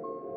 you